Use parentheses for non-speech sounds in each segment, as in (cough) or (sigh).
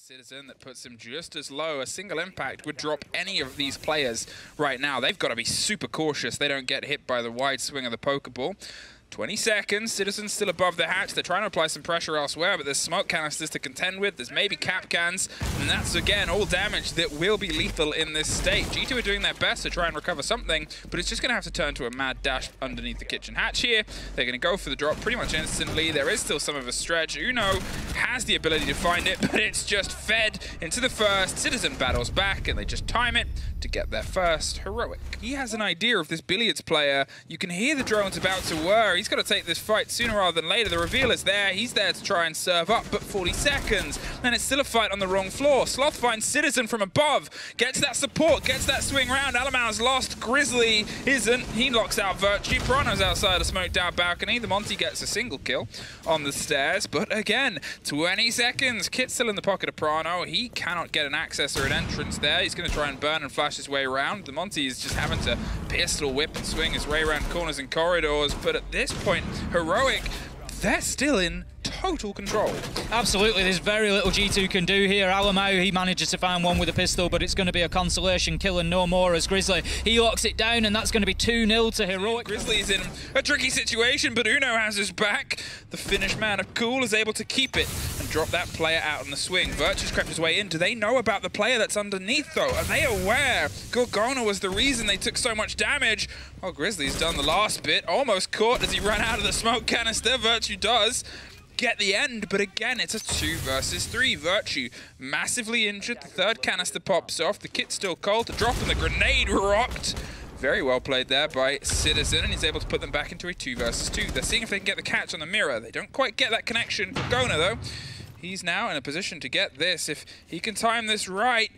Citizen that puts him just as low. A single impact would drop any of these players right now. They've got to be super cautious. They don't get hit by the wide swing of the Pokeball. 20 seconds. Citizens still above the hatch. They're trying to apply some pressure elsewhere, but there's smoke canisters to contend with. There's maybe cap cans, and that's, again, all damage that will be lethal in this state. G2 are doing their best to try and recover something, but it's just going to have to turn to a mad dash underneath the kitchen hatch here. They're going to go for the drop pretty much instantly. There is still some of a stretch. Uno has the ability to find it, (laughs) but it's just fed into the first. Citizen battles back, and they just time it to get their first heroic. He has an idea of this billiards player. You can hear the drones about to whir. He's got to take this fight sooner rather than later. The reveal is there. He's there to try and serve up, but 40 seconds. And it's still a fight on the wrong floor. Sloth finds Citizen from above. Gets that support, gets that swing round. Alamau's lost. Grizzly isn't. He locks out Virtue. Piranha's outside a smoked out balcony. The Monty gets a single kill on the stairs. But again, 20 seconds. Kit's still in the pocket of Prano. He cannot get an access or an entrance there. He's going to try and burn and flash his way around. The Monty is just having to pistol whip and swing his way around corners and corridors. But at this point, Heroic, they're still in total control. Absolutely, there's very little G2 can do here. Alamau, he manages to find one with a pistol, but it's going to be a consolation kill and no more as Grizzly. He locks it down, and that's going to be 2-0 to Heroic. Grizzly's in a tricky situation, but Uno has his back. The Finnish man of Cool is able to keep it and drop that player out on the swing. Virtue's crept his way in. Do they know about the player that's underneath, though? Are they aware? Gorgona was the reason they took so much damage. Oh, Grizzly's done the last bit. Almost caught as he ran out of the smoke canister. Virtue does get the end, but again, it's a two versus three. Virtue massively injured. The third canister pops off. The kit's still cold. The drop and the grenade rocked. Very well played there by Citizen, and he's able to put them back into a two versus two. They're seeing if they can get the catch on the mirror. They don't quite get that connection. Gorgona, though, he's now in a position to get this. If he can time this right,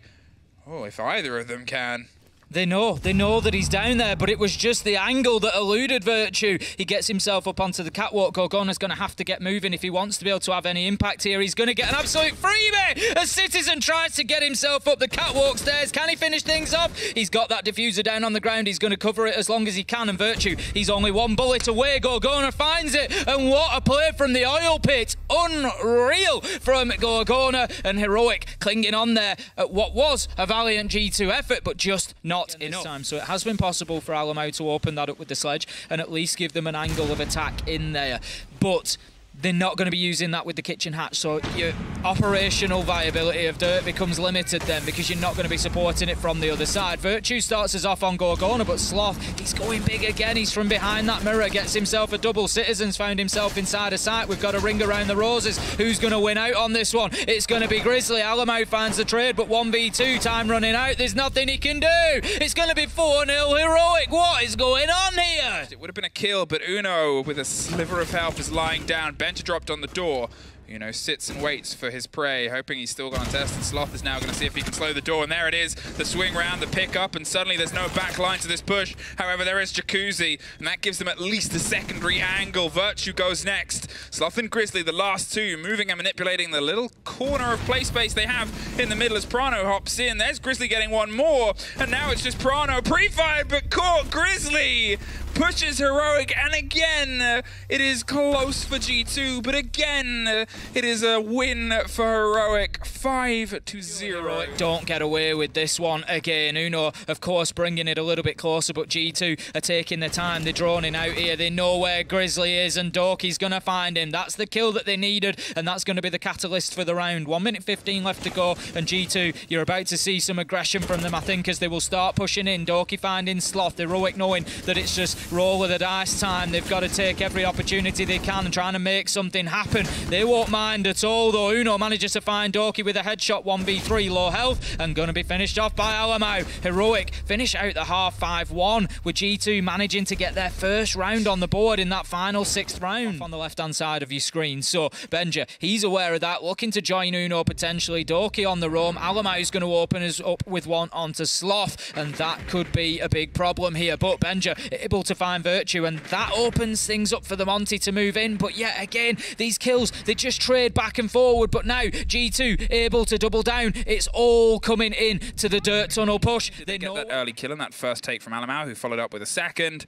oh, if either of them can. They know, they know that he's down there, but it was just the angle that eluded Virtue. He gets himself up onto the catwalk. Gorgona's going to have to get moving if he wants to be able to have any impact here. He's going to get an absolute freebie as Citizen tries to get himself up the catwalk stairs. Can he finish things off? He's got that diffuser down on the ground. He's going to cover it as long as he can, and Virtue, he's only one bullet away. Gorgona finds it, and what a play from the oil pit. Unreal from Gorgona, and Heroic clinging on there at what was a valiant G2 effort, but just not not enough. time. So it has been possible for Alamo to open that up with the sledge and at least give them an angle of attack in there. But they're not going to be using that with the kitchen hatch. So your operational viability of Dirt becomes limited then because you're not going to be supporting it from the other side. Virtue starts us off on Gorgona, but Sloth, he's going big again. He's from behind that mirror, gets himself a double. Citizens found himself inside a site. We've got a ring around the roses. Who's going to win out on this one? It's going to be Grizzly. Alamo finds the trade, but 1v2, time running out. There's nothing he can do. It's going to be 4-0 Heroic. What is going on here? It would have been a kill, but Uno, with a sliver of health, is lying down. Benter dropped on the door you know, sits and waits for his prey, hoping he's still going to test. And Sloth is now going to see if he can slow the door. And there it is, the swing round, the pick up, and suddenly there's no back line to this push. However, there is Jacuzzi, and that gives them at least a secondary angle. Virtue goes next. Sloth and Grizzly, the last two, moving and manipulating the little corner of play space they have in the middle as Prano hops in. There's Grizzly getting one more, and now it's just Prano pre-fired, but caught Grizzly pushes Heroic, and again, uh, it is close for G2, but again, uh, it is a win for Heroic, 5 to 0. Don't get away with this one again. Uno, of course, bringing it a little bit closer, but G2 are taking their time. They're droning out here. They know where Grizzly is, and Doki's going to find him. That's the kill that they needed, and that's going to be the catalyst for the round. 1 minute 15 left to go, and G2, you're about to see some aggression from them, I think, as they will start pushing in. Dorky finding Sloth. Heroic knowing that it's just roll of the dice time. They've got to take every opportunity they can and trying to make something happen. They won't mind at all, though. Uno manages to find Doki with a headshot 1v3, low health, and going to be finished off by Alamo. Heroic finish out the half 5-1, with G2 managing to get their first round on the board in that final sixth round on the left-hand side of your screen. So, Benja, he's aware of that, looking to join Uno potentially. Doki on the roam. Alamo is going to open us up with one onto Sloth, and that could be a big problem here. But Benja able to find Virtue, and that opens things up for the Monty to move in. But yet again, these kills, they just trade back and forward. But now, G2 able to double down. It's all coming in to the dirt tunnel push. They, they get that early kill and that first take from Alamau, who followed up with a second.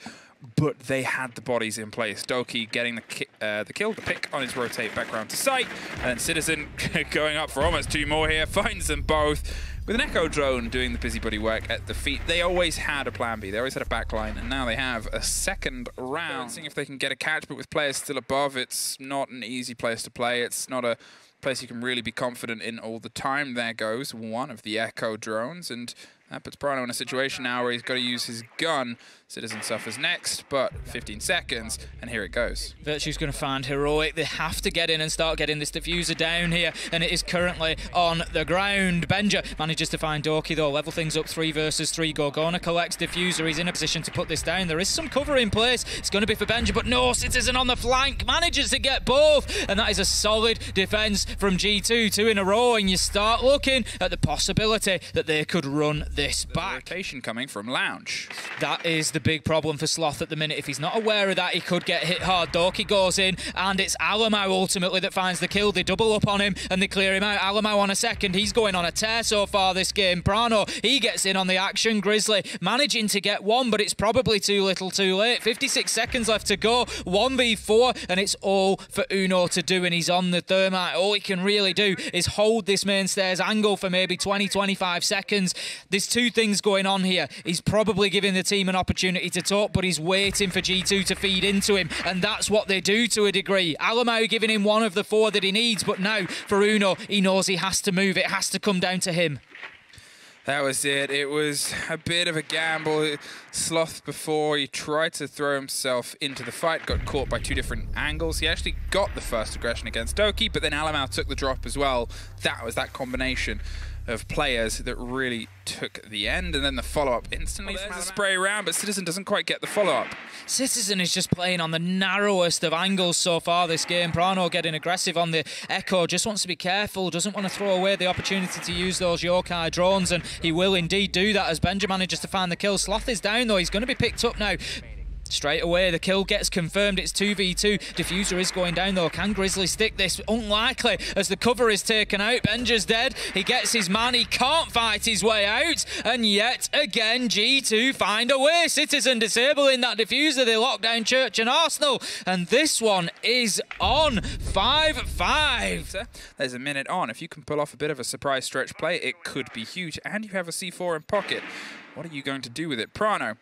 but they had the bodies in place. Doki getting the, ki uh, the kill, the pick on his rotate background to sight, and then Citizen (laughs) going up for almost two more here, finds them both. With an Echo drone doing the busybody work at the feet, they always had a plan B. They always had a backline, and now they have a second round. Seeing if they can get a catch, but with players still above, it's not an easy place to play. It's not a place you can really be confident in all the time. There goes one of the Echo drones, and that puts Prano in a situation now where he's got to use his gun. Citizen suffers next, but 15 seconds, and here it goes. Virtue's going to find Heroic. They have to get in and start getting this diffuser down here, and it is currently on the ground. Benja manages to find Doki, though. Level things up three versus three. Gorgona collects diffuser. He's in a position to put this down. There is some cover in place. It's going to be for Benja, but no, Citizen on the flank manages to get both, and that is a solid defense from G2, two in a row, and you start looking at the possibility that they could run this back. Rotation coming from Lounge. That is the big problem for Sloth at the minute. If he's not aware of that, he could get hit hard. Doki goes in, and it's Alamo ultimately that finds the kill. They double up on him, and they clear him out. Alamo on a second. He's going on a tear so far this game. Prano, he gets in on the action. Grizzly managing to get one, but it's probably too little too late. 56 seconds left to go. 1v4, and it's all for Uno to do, and he's on the thermite. All he can really do is hold this main stairs angle for maybe 20, 25 seconds. There's two things going on here. He's probably giving the team an opportunity to talk, but he's waiting for G2 to feed into him, and that's what they do to a degree. Alamo giving him one of the four that he needs, but now for Uno, he knows he has to move. It has to come down to him. That was it. It was a bit of a gamble. Sloth before he tried to throw himself into the fight, got caught by two different angles. He actually got the first aggression against Doki, but then Alamau took the drop as well. That was that combination of players that really took the end, and then the follow-up instantly. There's a spray around, but Citizen doesn't quite get the follow-up. Citizen is just playing on the narrowest of angles so far this game. Prano getting aggressive on the Echo, just wants to be careful, doesn't want to throw away the opportunity to use those Yokai drones, and he will indeed do that as Benja manages to find the kill. Sloth is down though, he's going to be picked up now. Straight away, the kill gets confirmed. It's 2v2. Diffuser is going down, though. Can Grizzly stick this? Unlikely, as the cover is taken out. Benja's dead. He gets his man. He can't fight his way out. And yet again, G2 find a way. Citizen disabling that diffuser. They lock down Church and Arsenal. And this one is on 5-5. There's a minute on. If you can pull off a bit of a surprise stretch play, it could be huge. And you have a C4 in pocket. What are you going to do with it? Prano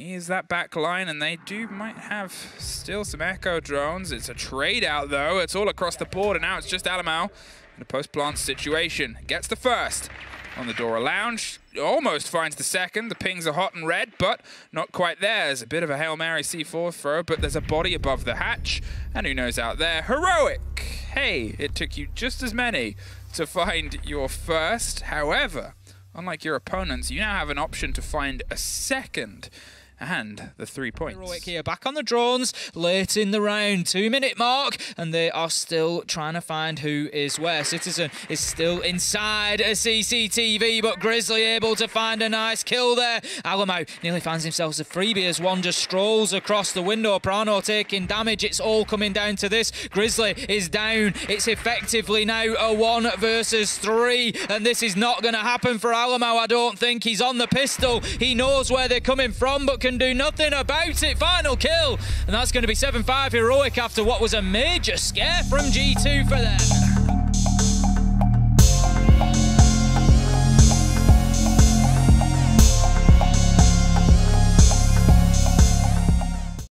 is that back line, and they do might have still some Echo drones. It's a trade out, though. It's all across the board, and now it's just Alamau in a post-plant situation. Gets the first on the Dora Lounge. Almost finds the second. The pings are hot and red, but not quite there. There's a bit of a Hail Mary C4 throw, but there's a body above the hatch. And who knows out there? Heroic! Hey, it took you just as many to find your first. However, unlike your opponents, you now have an option to find a second and the three points. Heroic here back on the drones late in the round, two minute mark, and they are still trying to find who is where. Citizen is still inside a CCTV, but Grizzly able to find a nice kill there. Alamo nearly finds himself a freebie as one just strolls across the window. Prano taking damage. It's all coming down to this. Grizzly is down. It's effectively now a one versus three, and this is not going to happen for Alamo, I don't think. He's on the pistol. He knows where they're coming from, but can do nothing about it. Final kill. And that's going to be 7-5 heroic after what was a major scare from G2 for them.